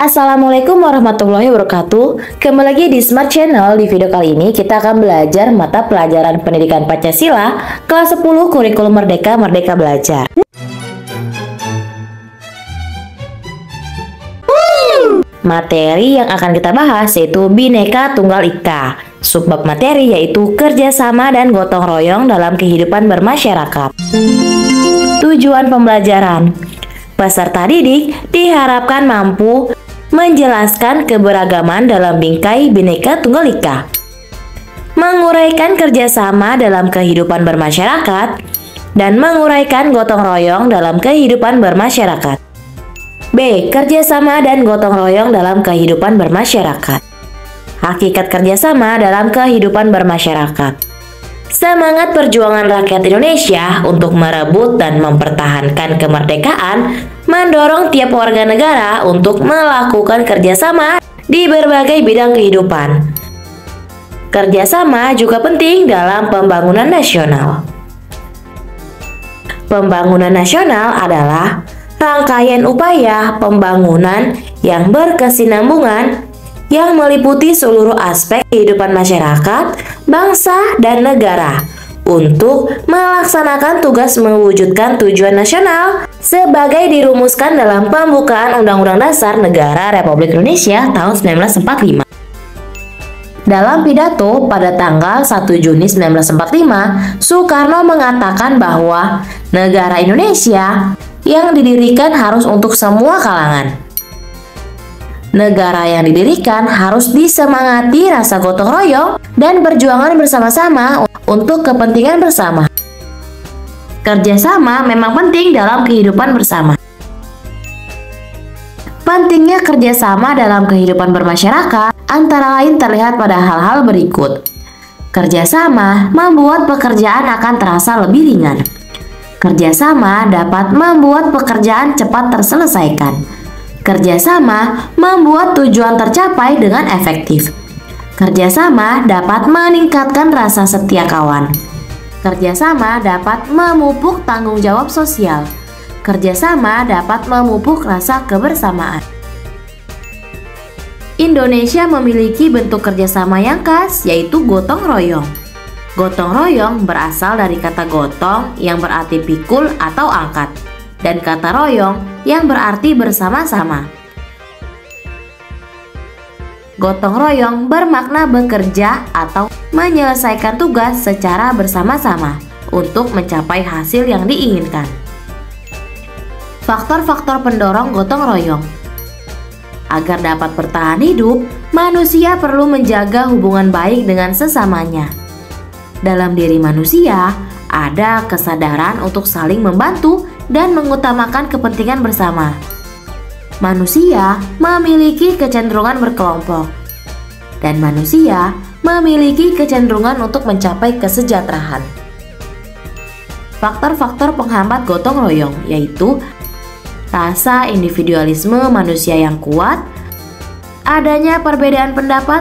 Assalamualaikum warahmatullahi wabarakatuh. Kembali lagi di Smart Channel. Di video kali ini kita akan belajar mata pelajaran pendidikan Pancasila Kelas 10 Kurikulum Merdeka Merdeka Belajar. Materi yang akan kita bahas yaitu Bineka Tunggal Ika. Subbab materi yaitu kerjasama dan gotong royong dalam kehidupan bermasyarakat. Tujuan pembelajaran. Peserta didik diharapkan mampu menjelaskan keberagaman dalam bingkai Bhinneka Tunggal Ika, menguraikan kerjasama dalam kehidupan bermasyarakat, dan menguraikan gotong royong dalam kehidupan bermasyarakat. B. Kerjasama dan gotong royong dalam kehidupan bermasyarakat. Hakikat kerjasama dalam kehidupan bermasyarakat. Semangat perjuangan rakyat Indonesia untuk merebut dan mempertahankan kemerdekaan mendorong tiap warga negara untuk melakukan kerjasama di berbagai bidang kehidupan. Kerjasama juga penting dalam pembangunan nasional. Pembangunan nasional adalah rangkaian upaya pembangunan yang berkesinambungan yang meliputi seluruh aspek kehidupan masyarakat, bangsa, dan negara untuk melaksanakan tugas mewujudkan tujuan nasional sebagai dirumuskan dalam pembukaan Undang-Undang Dasar Negara Republik Indonesia tahun 1945. Dalam pidato pada tanggal 1 Juni 1945, Soekarno mengatakan bahwa negara Indonesia yang didirikan harus untuk semua kalangan. Negara yang didirikan harus disemangati rasa gotong royong dan perjuangan bersama-sama untuk kepentingan bersama. Kerjasama memang penting dalam kehidupan bersama. Pentingnya kerjasama dalam kehidupan bermasyarakat antara lain terlihat pada hal-hal berikut. Kerjasama membuat pekerjaan akan terasa lebih ringan. Kerjasama dapat membuat pekerjaan cepat terselesaikan. Kerjasama membuat tujuan tercapai dengan efektif. Kerjasama dapat meningkatkan rasa setia kawan. Kerjasama dapat memupuk tanggung jawab sosial. Kerjasama dapat memupuk rasa kebersamaan. Indonesia memiliki bentuk kerjasama yang khas, yaitu gotong royong. Gotong royong berasal dari kata gotong yang berarti pikul atau angkat, dan kata royong yang berarti bersama-sama. Gotong royong bermakna bekerja atau menyelesaikan tugas secara bersama-sama untuk mencapai hasil yang diinginkan. Faktor-faktor pendorong gotong royong Agar dapat bertahan hidup, manusia perlu menjaga hubungan baik dengan sesamanya. Dalam diri manusia, ada kesadaran untuk saling membantu dan mengutamakan kepentingan bersama manusia memiliki kecenderungan berkelompok, dan manusia memiliki kecenderungan untuk mencapai kesejahteraan. Faktor-faktor penghambat gotong royong yaitu rasa individualisme manusia yang kuat, adanya perbedaan pendapat,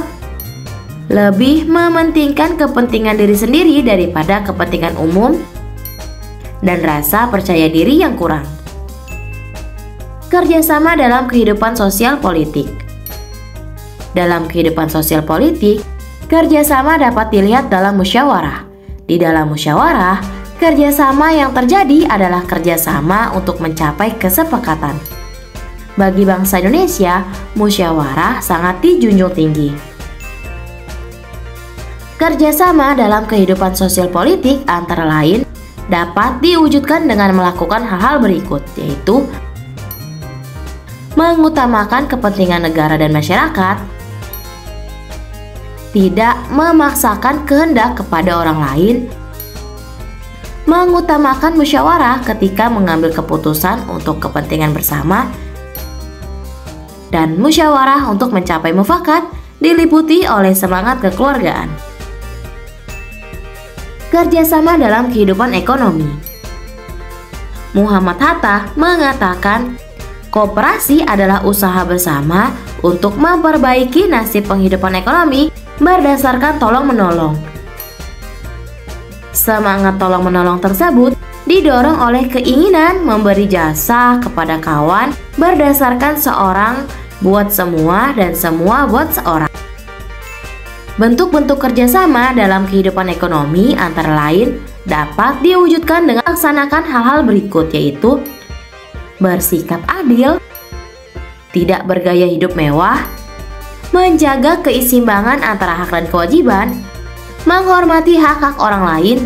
lebih mementingkan kepentingan diri sendiri daripada kepentingan umum, dan rasa percaya diri yang kurang kerjasama dalam kehidupan sosial politik. Dalam kehidupan sosial politik, kerjasama dapat dilihat dalam musyawarah. Di dalam musyawarah, kerjasama yang terjadi adalah kerjasama untuk mencapai kesepakatan. Bagi bangsa Indonesia, musyawarah sangat dijunjung tinggi. Kerjasama dalam kehidupan sosial politik antara lain dapat diwujudkan dengan melakukan hal-hal berikut, yaitu mengutamakan kepentingan negara dan masyarakat, tidak memaksakan kehendak kepada orang lain, mengutamakan musyawarah ketika mengambil keputusan untuk kepentingan bersama, dan musyawarah untuk mencapai mufakat diliputi oleh semangat kekeluargaan. Kerjasama dalam kehidupan ekonomi Muhammad Hatta mengatakan Koperasi adalah usaha bersama untuk memperbaiki nasib penghidupan ekonomi berdasarkan tolong-menolong. Semangat tolong-menolong tersebut didorong oleh keinginan memberi jasa kepada kawan berdasarkan seorang buat semua dan semua buat seorang. Bentuk-bentuk kerjasama dalam kehidupan ekonomi antara lain dapat diwujudkan dengan melaksanakan hal-hal berikut yaitu bersikap adil, tidak bergaya hidup mewah, menjaga keseimbangan antara hak dan kewajiban, menghormati hak-hak orang lain,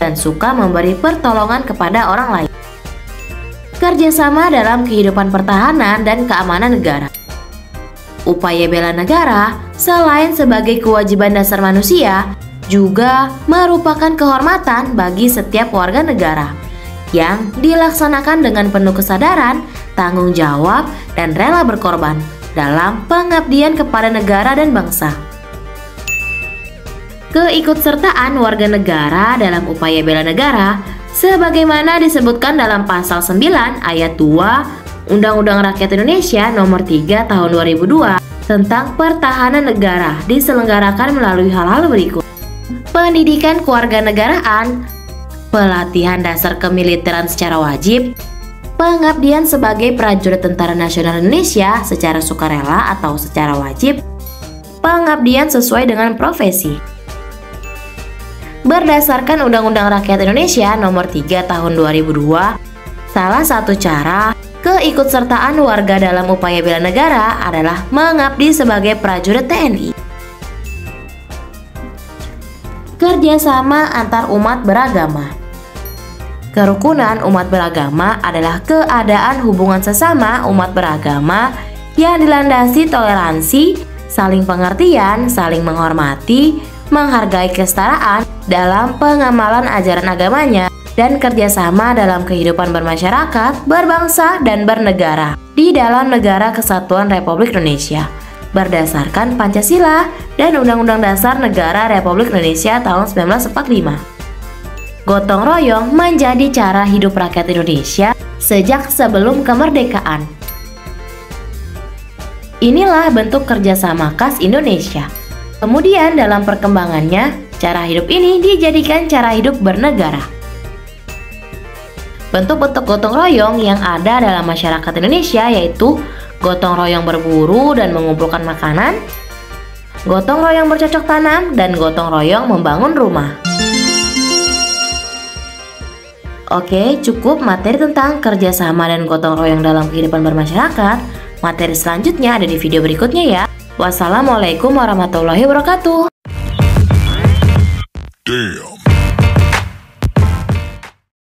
dan suka memberi pertolongan kepada orang lain. Kerjasama dalam kehidupan pertahanan dan keamanan negara. Upaya bela negara, selain sebagai kewajiban dasar manusia, juga merupakan kehormatan bagi setiap warga negara yang dilaksanakan dengan penuh kesadaran, tanggung jawab, dan rela berkorban dalam pengabdian kepada negara dan bangsa. Keikutsertaan warga negara dalam upaya bela negara sebagaimana disebutkan dalam pasal 9 ayat 2 Undang-Undang Rakyat Indonesia Nomor 3 Tahun 2002 tentang pertahanan negara diselenggarakan melalui hal-hal berikut. Pendidikan kewarganegaraan, pelatihan dasar kemiliteran secara wajib, pengabdian sebagai prajurit Tentara Nasional Indonesia secara sukarela atau secara wajib, pengabdian sesuai dengan profesi. Berdasarkan Undang-Undang Rakyat Indonesia Nomor 3 Tahun 2002, salah satu cara Keikutsertaan warga dalam upaya bela negara adalah mengabdi sebagai prajurit TNI. Kerjasama antar umat beragama Kerukunan umat beragama adalah keadaan hubungan sesama umat beragama yang dilandasi toleransi, saling pengertian, saling menghormati, menghargai kesetaraan dalam pengamalan ajaran agamanya, dan kerjasama dalam kehidupan bermasyarakat, berbangsa, dan bernegara di dalam negara kesatuan Republik Indonesia berdasarkan Pancasila dan Undang-Undang Dasar Negara Republik Indonesia tahun 1945. Gotong royong menjadi cara hidup rakyat Indonesia sejak sebelum kemerdekaan. Inilah bentuk kerjasama khas Indonesia. Kemudian dalam perkembangannya, cara hidup ini dijadikan cara hidup bernegara. Bentuk-bentuk gotong royong yang ada dalam masyarakat Indonesia yaitu gotong royong berburu dan mengumpulkan makanan, gotong royong bercocok tanam, dan gotong royong membangun rumah. Oke, cukup materi tentang kerjasama dan gotong royong dalam kehidupan bermasyarakat. Materi selanjutnya ada di video berikutnya ya. Wassalamualaikum warahmatullahi wabarakatuh. Damn.